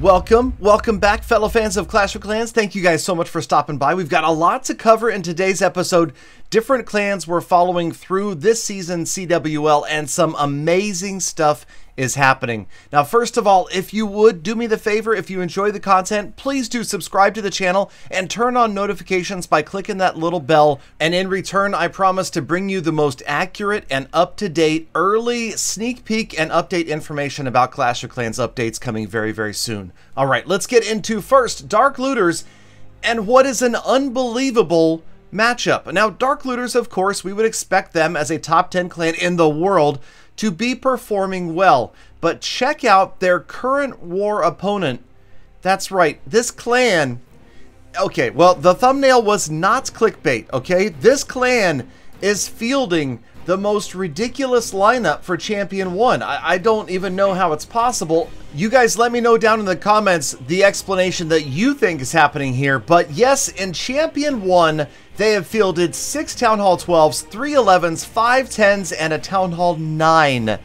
Welcome, welcome back, fellow fans of Clash of Clans. Thank you guys so much for stopping by. We've got a lot to cover in today's episode. Different clans we're following through this season CWL, and some amazing stuff is happening. Now, first of all, if you would do me the favor, if you enjoy the content, please do subscribe to the channel and turn on notifications by clicking that little bell. And in return, I promise to bring you the most accurate and up to date early sneak peek and update information about Clash of Clans updates coming very, very soon. All right, let's get into first Dark Looters and what is an unbelievable matchup. Now, Dark Looters, of course, we would expect them as a top 10 clan in the world to be performing well. But check out their current war opponent. That's right, this clan. Okay, well, the thumbnail was not clickbait, okay? This clan is fielding the most ridiculous lineup for Champion 1. I, I, don't even know how it's possible. You guys let me know down in the comments the explanation that you think is happening here. But yes, in Champion 1, they have fielded 6 Town Hall 12s, 3 11s, 5 10s, and a Town Hall 9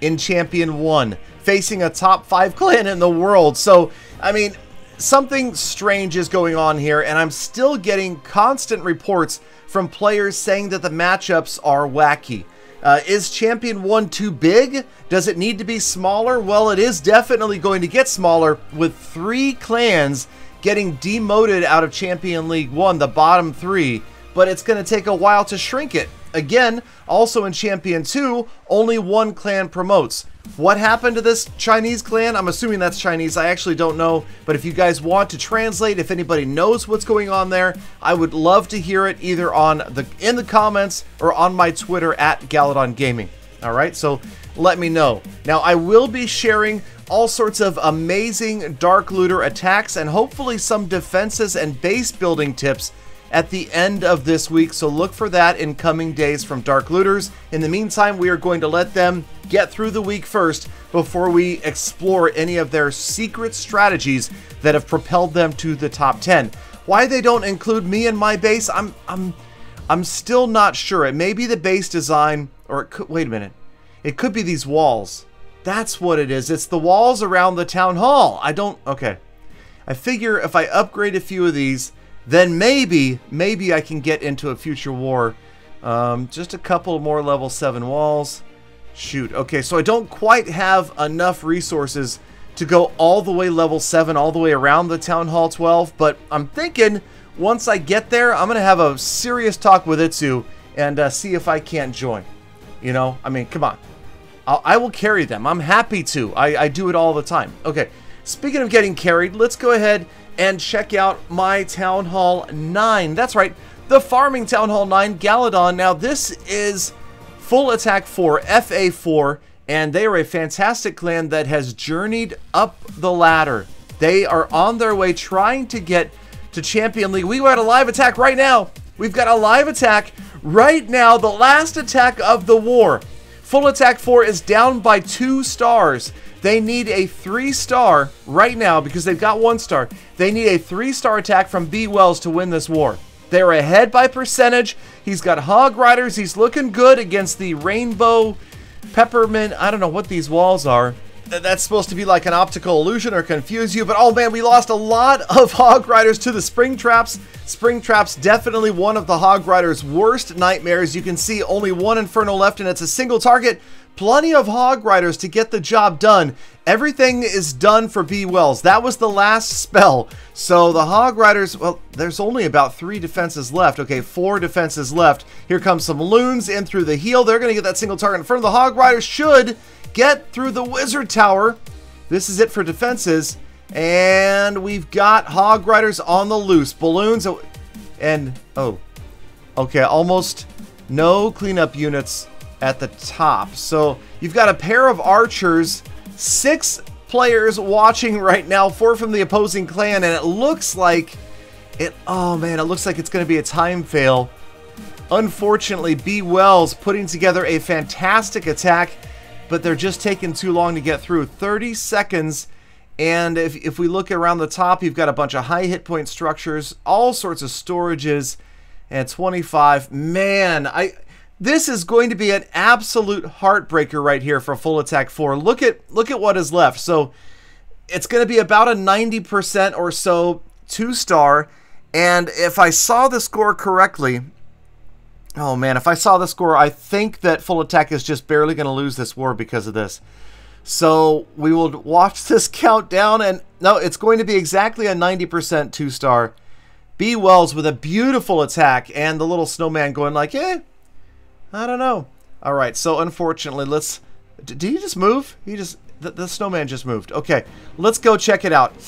in Champion 1, facing a top 5 clan in the world. So, I mean, something strange is going on here, and I'm still getting constant reports from players saying that the matchups are wacky. Uh, is Champion 1 too big? Does it need to be smaller? Well, it is definitely going to get smaller with three clans getting demoted out of Champion League 1, the bottom three, but it's going to take a while to shrink it. Again, also in Champion 2, only one clan promotes. What happened to this Chinese clan? I'm assuming that's Chinese. I actually don't know. But if you guys want to translate, if anybody knows what's going on there, I would love to hear it either on the in the comments or on my Twitter at Galadon Gaming. All right, so let me know. Now, I will be sharing all sorts of amazing Dark Looter attacks and hopefully some defenses and base building tips at the end of this week, so look for that in coming days from Dark Looters. In the meantime, we are going to let them get through the week first before we explore any of their secret strategies that have propelled them to the top 10. Why they don't include me in my base, I'm I'm I'm still not sure. It may be the base design or it could wait a minute. It could be these walls. That's what it is. It's the walls around the town hall. I don't... Okay. I figure if I upgrade a few of these, then maybe, maybe I can get into a future war. Um, just a couple more level 7 walls. Shoot. Okay, so I don't quite have enough resources to go all the way level 7, all the way around the Town Hall 12, but I'm thinking once I get there, I'm going to have a serious talk with Itsu and uh, see if I can't join. You know, I mean, come on. I'll, I will carry them. I'm happy to. I, I do it all the time. Okay, speaking of getting carried, let's go ahead and check out my Town Hall 9. That's right, the Farming Town Hall 9 Galadon. Now, this is full attack 4, FA4, and they are a fantastic clan that has journeyed up the ladder. They are on their way trying to get to Champion League. We got a live attack right now. We've got a live attack right now, the last attack of the war. Full Attack 4 is down by two stars. They need a three star right now because they've got one star. They need a three star attack from B Wells to win this war. They're ahead by percentage. He's got Hog Riders. He's looking good against the Rainbow Peppermint. I don't know what these walls are that's supposed to be like an optical illusion or confuse you, but oh man, we lost a lot of Hog Riders to the Spring Traps. Spring Traps definitely one of the Hog Riders' worst nightmares. You can see only one Inferno left and it's a single target. Plenty of Hog Riders to get the job done. Everything is done for B Wells. That was the last spell. So the Hog Riders, well, there's only about three defenses left. Okay, four defenses left. Here comes some loons in through the heel. They're going to get that single target in front of the Hog Riders. Should get through the wizard tower. This is it for defenses. And we've got Hog Riders on the loose. Balloons. Oh, and, oh. Okay, almost no cleanup units at the top. So you've got a pair of archers, six players watching right now, four from the opposing clan, and it looks like it, oh man, it looks like it's going to be a time fail. Unfortunately, B. Wells putting together a fantastic attack but they're just taking too long to get through. 30 seconds, and if, if we look around the top, you've got a bunch of high hit point structures, all sorts of storages, and 25. Man, I this is going to be an absolute heartbreaker right here for full attack 4. Look at look at what is left. So it's going to be about a 90% or so two star. And if I saw the score correctly, oh man, if I saw the score, I think that Full Attack is just barely going to lose this war because of this. So we will watch this countdown, and no, it's going to be exactly a 90% two star. B Wells with a beautiful attack, and the little snowman going like, eh, I don't know. All right, so unfortunately, let's. Did he just move? He just the, the snowman just moved. Okay, let's go check it out.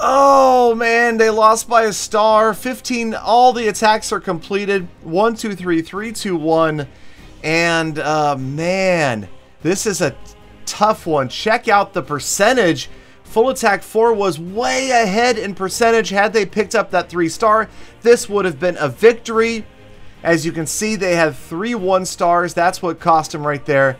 Oh man, they lost by a star. 15. All the attacks are completed. One, two, three, three, two, one, and uh, man, this is a tough one. Check out the percentage. Full Attack 4 was way ahead in percentage. Had they picked up that 3 star, this would have been a victory. As you can see, they have three one stars. That's what cost them right there.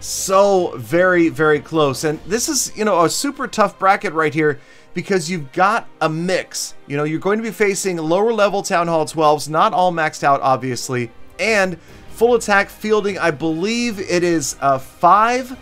So very, very close. And this is, you know, a super tough bracket right here because you've got a mix. You know, you're going to be facing lower level Town Hall 12s, not all maxed out, obviously, and full attack fielding, I believe it is uh, five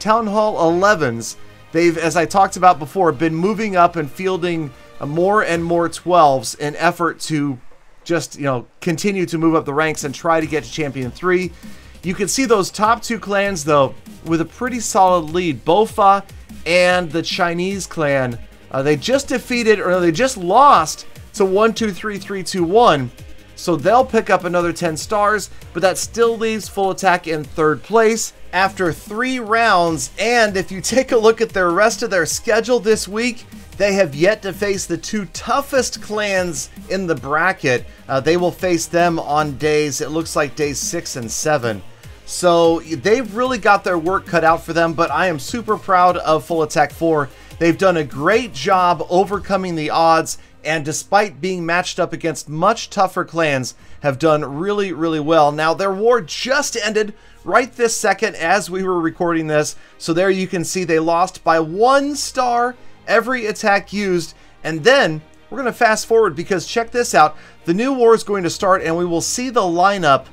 Town Hall 11s. They've, as I talked about before, been moving up and fielding uh, more and more 12s in effort to just, you know, continue to move up the ranks and try to get to Champion 3. You can see those top two clans, though, with a pretty solid lead. Bofa and the Chinese clan. Uh, they just defeated, or they just lost to 1, 2, 3, 3, 2, 1. So they'll pick up another 10 stars, but that still leaves Full Attack in third place after three rounds. And if you take a look at the rest of their schedule this week, they have yet to face the two toughest clans in the bracket. Uh, they will face them on days, it looks like days six and seven. So they've really got their work cut out for them, but I am super proud of Full Attack 4. They've done a great job overcoming the odds, and despite being matched up against much tougher clans, have done really, really well. Now, their war just ended right this second as we were recording this, so there you can see they lost by one star every attack used. And then we're going to fast forward because check this out. The new war is going to start and we will see the lineup.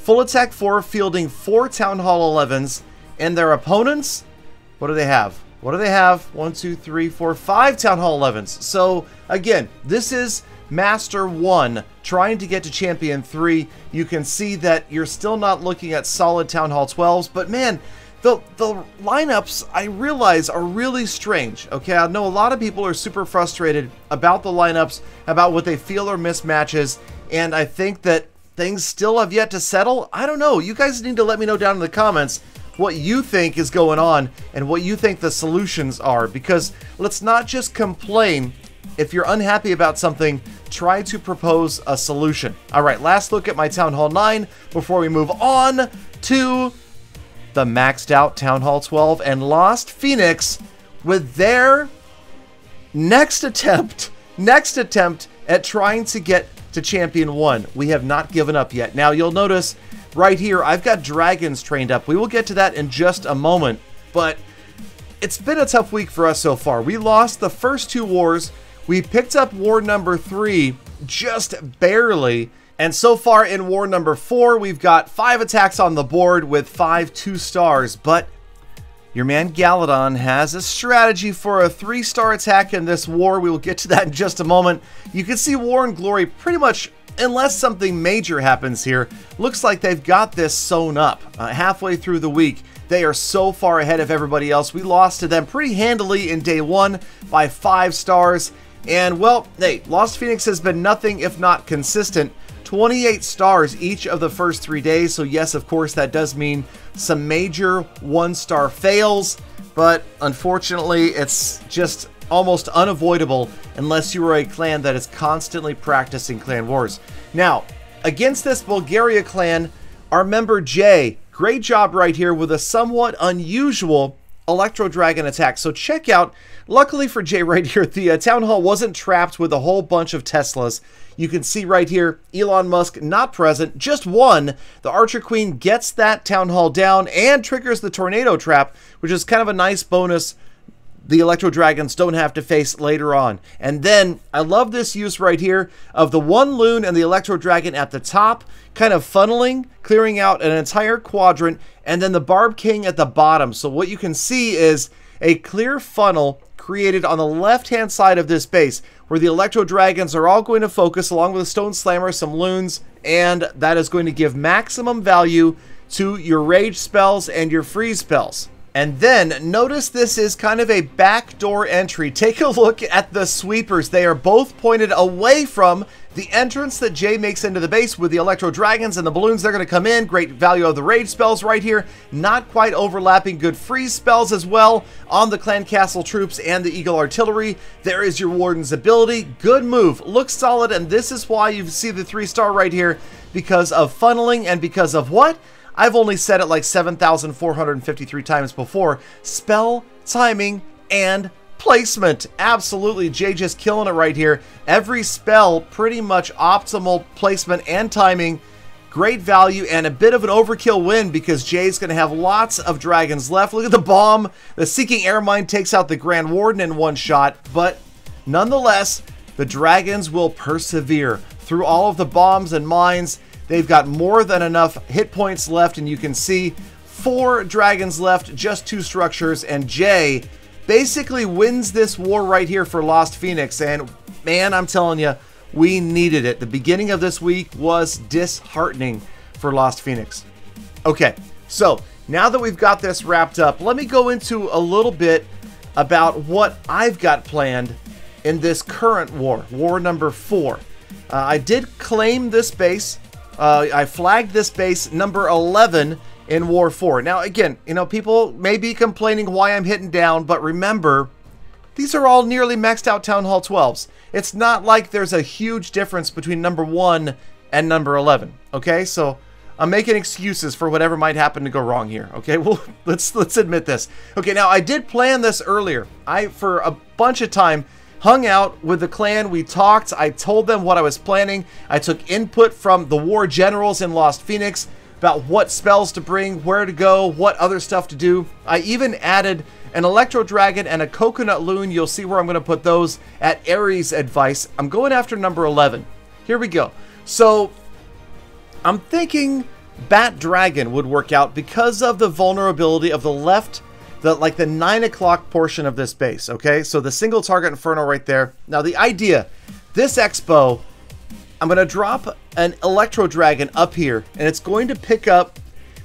Full Attack 4 fielding 4 Town Hall 11s and their opponents, what do they have? What do they have? One, two, three, four, five Town Hall 11s. So again, this is Master 1 trying to get to Champion 3. You can see that you're still not looking at solid Town Hall 12s, but man, the the lineups I realize are really strange. Okay, I know a lot of people are super frustrated about the lineups, about what they feel are mismatches, and I think that things still have yet to settle. I don't know. You guys need to let me know down in the comments what you think is going on and what you think the solutions are because let's not just complain. If you're unhappy about something, try to propose a solution. All right, last look at my Town Hall 9 before we move on to the maxed out Town Hall 12 and lost Phoenix with their next attempt, next attempt at trying to get to Champion 1. We have not given up yet. Now you'll notice right here, I've got dragons trained up. We will get to that in just a moment, but it's been a tough week for us so far. We lost the first two wars. We picked up war number three just barely, and so far in war number four, we've got five attacks on the board with five two stars, but your man Galadon has a strategy for a three star attack in this war. We will get to that in just a moment. You can see War and Glory pretty much, unless something major happens here, looks like they've got this sewn up uh, halfway through the week. They are so far ahead of everybody else. We lost to them pretty handily in day one by five stars. And well, hey, Lost Phoenix has been nothing if not consistent 28 stars each of the first three days. So, yes, of course, that does mean some major one star fails, but unfortunately, it's just almost unavoidable unless you are a clan that is constantly practicing clan wars. Now, against this Bulgaria clan, our member Jay, great job right here with a somewhat unusual Electro Dragon attack. So check out, luckily for Jay right here, the uh, Town Hall wasn't trapped with a whole bunch of Teslas. You can see right here, Elon Musk not present, just one. The Archer Queen gets that Town Hall down and triggers the Tornado Trap, which is kind of a nice bonus the Electro Dragons don't have to face later on. And then I love this use right here of the one loon and the Electro Dragon at the top, kind of funneling, clearing out an entire quadrant, and then the Barb King at the bottom. So what you can see is a clear funnel created on the left-hand side of this base where the Electro Dragons are all going to focus along with the Stone Slammer, some loons, and that is going to give maximum value to your rage spells and your freeze spells. And then notice this is kind of a backdoor entry. Take a look at the sweepers. They are both pointed away from the entrance that Jay makes into the base with the Electro Dragons and the balloons. They're going to come in. Great value of the rage spells right here. Not quite overlapping. Good freeze spells as well on the Clan Castle troops and the Eagle Artillery. There is your Warden's ability. Good move. Looks solid. And this is why you see the three star right here because of funneling and because of what? I've only said it like 7,453 times before. Spell, timing, and placement. Absolutely, Jay just killing it right here. Every spell, pretty much optimal placement and timing. Great value and a bit of an overkill win because Jay's going to have lots of dragons left. Look at the bomb. The Seeking Air Mine takes out the Grand Warden in one shot, but nonetheless, the dragons will persevere through all of the bombs and mines They've got more than enough hit points left, and you can see four dragons left, just two structures, and Jay basically wins this war right here for Lost Phoenix. And man, I'm telling you, we needed it. The beginning of this week was disheartening for Lost Phoenix. Okay, so now that we've got this wrapped up, let me go into a little bit about what I've got planned in this current war, war number four. Uh, I did claim this base uh, I flagged this base number 11 in War 4. Now, again, you know, people may be complaining why I'm hitting down, but remember, these are all nearly maxed out Town Hall 12s. It's not like there's a huge difference between number 1 and number 11, okay? So I'm making excuses for whatever might happen to go wrong here, okay? Well, let's let's admit this. Okay, now I did plan this earlier. I, for a bunch of time, hung out with the clan. We talked. I told them what I was planning. I took input from the war generals in Lost Phoenix about what spells to bring, where to go, what other stuff to do. I even added an Electro Dragon and a Coconut Loon. You'll see where I'm going to put those at Aries' advice. I'm going after number 11. Here we go. So I'm thinking Bat Dragon would work out because of the vulnerability of the left the like the nine o'clock portion of this base. Okay, so the single target inferno right there. Now the idea, this expo, I'm gonna drop an electro dragon up here, and it's going to pick up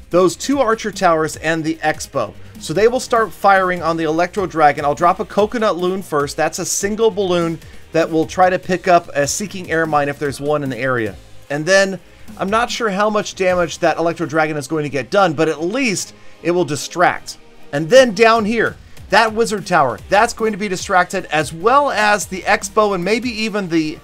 those two archer towers and the expo. So they will start firing on the electro dragon. I'll drop a coconut loon first. That's a single balloon that will try to pick up a seeking air mine if there's one in the area. And then I'm not sure how much damage that electro dragon is going to get done, but at least it will distract. And then down here, that wizard tower, that's going to be distracted as well as the expo and maybe even the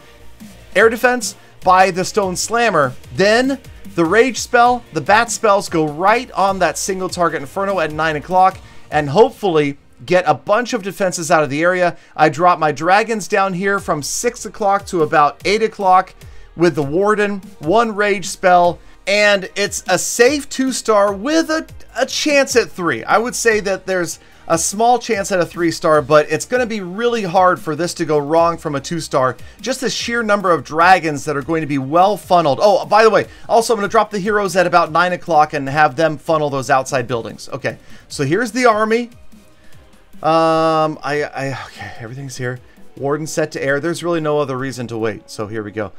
air defense by the stone slammer. Then the rage spell, the bat spells go right on that single target inferno at 9 o'clock and hopefully get a bunch of defenses out of the area. I drop my dragons down here from 6 o'clock to about 8 o'clock with the warden, one rage spell, and it's a safe two star with a, a chance at three. I would say that there's a small chance at a three star, but it's going to be really hard for this to go wrong from a two star. Just the sheer number of dragons that are going to be well funneled. Oh, by the way, also I'm going to drop the heroes at about nine o'clock and have them funnel those outside buildings. Okay, so here's the army. Um, I, I, okay, everything's here. Warden set to air. There's really no other reason to wait. So here we go.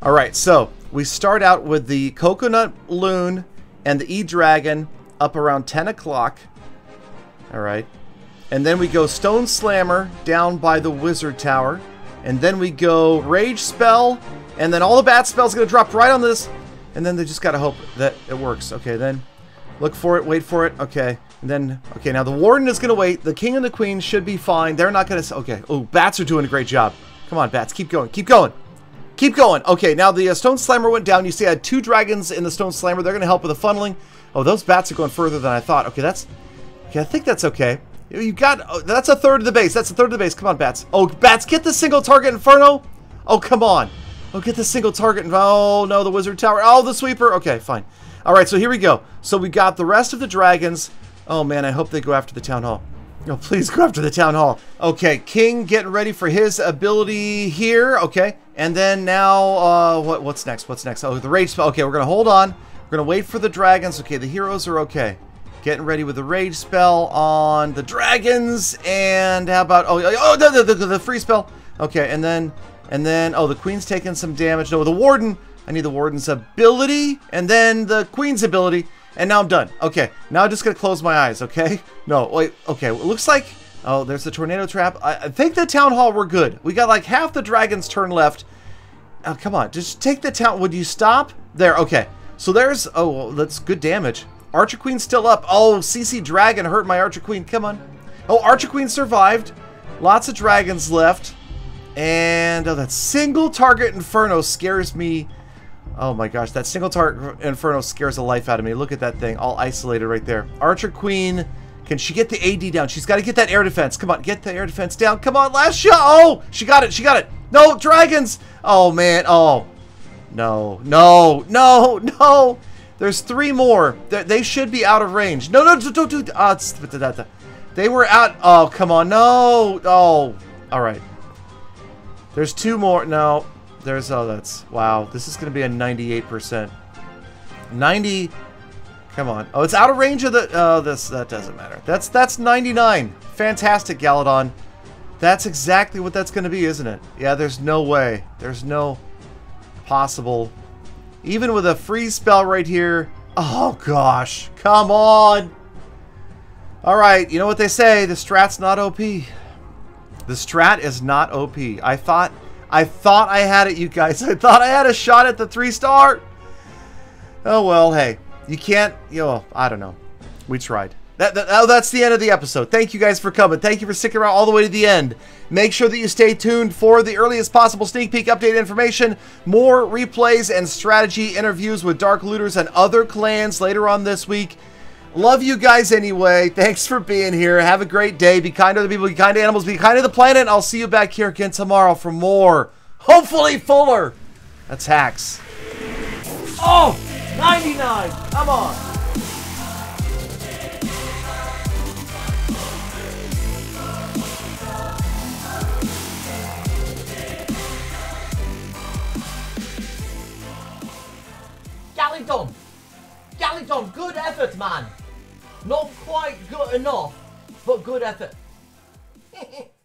All right, so we start out with the Coconut Loon and the E-Dragon up around 10 o'clock. All right. And then we go Stone Slammer down by the Wizard Tower. And then we go Rage Spell. And then all the Bat Spells going to drop right on this. And then they just got to hope that it works. Okay, then look for it, wait for it. Okay. And then, okay, now the Warden is going to wait. The King and the Queen should be fine. They're not going to... Okay. Oh, Bats are doing a great job. Come on, Bats. Keep going. Keep going. Keep going. Okay, now the uh, Stone Slammer went down. You see I had two dragons in the Stone Slammer. They're going to help with the funneling. Oh, those bats are going further than I thought. Okay, that's... Okay, I think that's okay. You got... Oh, that's a third of the base. That's a third of the base. Come on, bats. Oh, bats, get the single target Inferno. Oh, come on. Oh, get the single target. Oh, no, the Wizard Tower. Oh, the Sweeper. Okay, fine. All right, so here we go. So we got the rest of the dragons. Oh, man, I hope they go after the Town Hall. Oh, please go after the Town Hall. Okay, King getting ready for his ability here. Okay, and then now, uh, what, what's next? What's next? Oh, the Rage spell. Okay, we're to hold on. We're to wait for the dragons. Okay, the heroes are okay. Getting ready with the rage spell on the dragons. And how about... Oh, oh the, the, the, the free spell. Okay, and then... And then... Oh, the queen's taking some damage. No, the warden. I need the warden's ability. And then the queen's ability. And now I'm done. Okay, now I'm just to close my eyes, okay? No, wait. Okay, it looks like... Oh, there's the tornado trap. I, I think the town hall, we're good. We got like half the dragon's turn left. Oh, come on. Just take the town. Would you stop? There, okay. So there's... Oh, well, that's good damage. Archer Queen's still up. Oh, CC Dragon hurt my Archer Queen. Come on. Oh, Archer Queen survived. Lots of dragons left. And oh, that single target Inferno scares me. Oh my gosh, that single target Inferno scares the life out of me. Look at that thing, all isolated right there. Archer Queen, can she get the AD down? She's got to get that air defense. Come on, get the air defense down. Come on, last shot. Oh, she got it. She got it. No, dragons. Oh, man. Oh, no, no, no, no. There's three more. They should be out of range. No, no, don't do. Uh, they were out. Oh, come on. No. Oh, all right. There's two more. No, there's. Oh, that's. Wow. This is going to be a 98%. 90. Come on. Oh, it's out of range of the. Oh, this. That doesn't matter. That's that's 99. Fantastic, Galadon. That's exactly what that's going to be, isn't it? Yeah, there's no way. There's no possible even with a free spell right here. Oh, gosh. Come on. Alright, you know what they say. The strat's not OP. The strat is not OP. I thought... I thought I had it, you guys. I thought I had a shot at the three star. Oh, well, hey. You can't... You know, I don't know. We tried. That, that, oh, that's the end of the episode. Thank you guys for coming. Thank you for sticking around all the way to the end. Make sure that you stay tuned for the earliest possible sneak peek update information, more replays and strategy interviews with Dark Looters and other clans later on this week. Love you guys anyway. Thanks for being here. Have a great day. Be kind to the people, be kind to animals, be kind to the planet. I'll see you back here again tomorrow for more, hopefully fuller attacks. Oh, 99. Come on. Galadon! Good effort, man! Not quite good enough, but good effort.